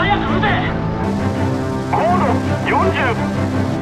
早く撃て。高度40